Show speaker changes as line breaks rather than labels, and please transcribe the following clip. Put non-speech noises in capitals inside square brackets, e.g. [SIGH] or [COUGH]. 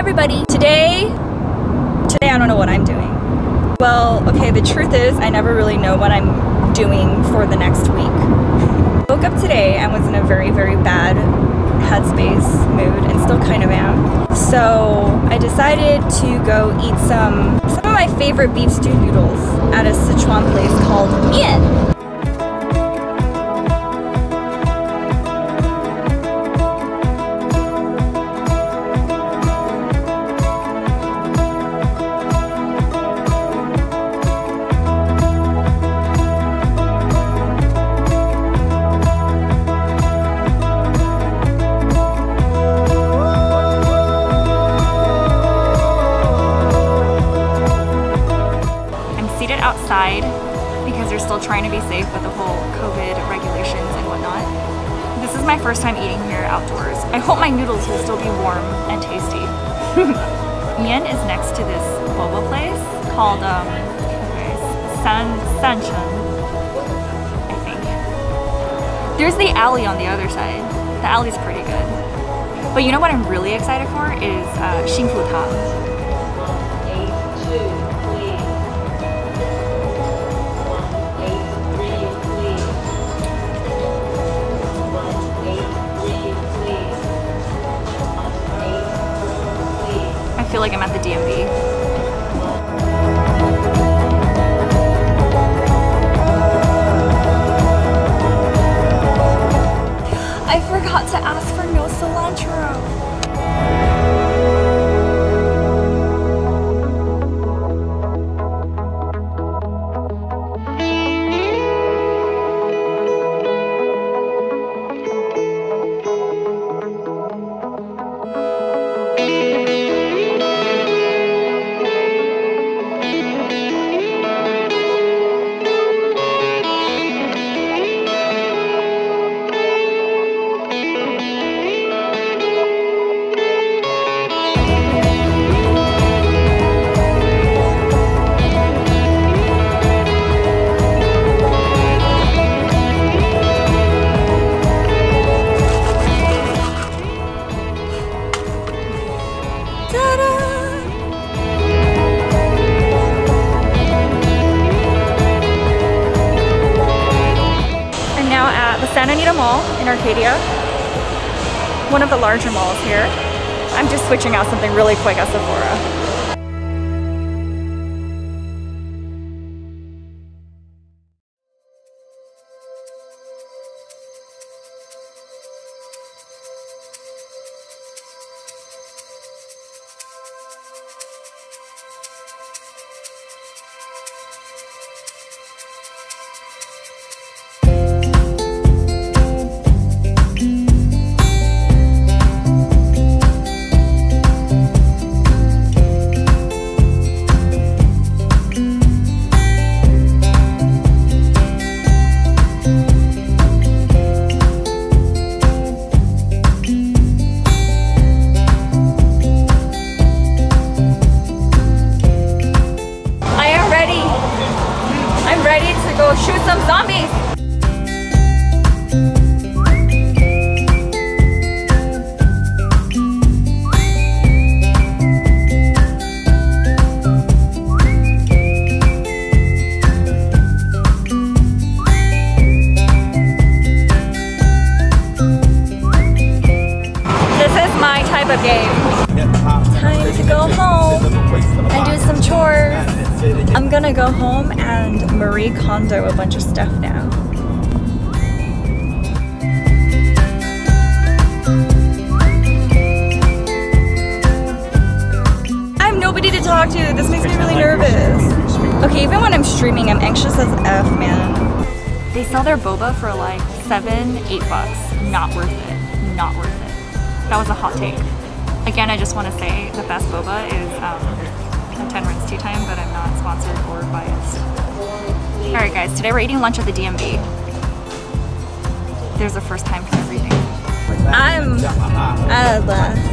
everybody. Today, today I don't know what I'm doing. Well, okay, the truth is I never really know what I'm doing for the next week. Woke up today and was in a very, very bad headspace mood and still kind of am. So I decided to go eat some some of my favorite beef stew noodles at a Sichuan place called Mian. Because they're still trying to be safe with the whole COVID regulations and whatnot. This is my first time eating here outdoors. I hope my noodles will still be warm and tasty. [LAUGHS] Mian is next to this boba place called um, San Sanchen, I think. There's the alley on the other side. The alley's pretty good. But you know what I'm really excited for is uh, Xingfu Tang. Feel like I'm at the DMV. Santa Anita Mall in Arcadia, one of the larger malls here. I'm just switching out something really quick at Sephora. Type game. Time to go home and do some chores. I'm gonna go home and Marie Kondo a bunch of stuff now. I have nobody to talk to. This makes me really nervous. Okay, even when I'm streaming, I'm anxious as F, man. They sell their boba for like seven, eight bucks. Not worth it. Not worth it. That was a hot take. Again, I just want to say the best boba is um, Ten Ren's Tea Time, but I'm not sponsored or biased. Alright guys, today we're eating lunch at the DMV. There's a first time for everything. I'm... Uh,